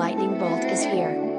lightning bolt is here.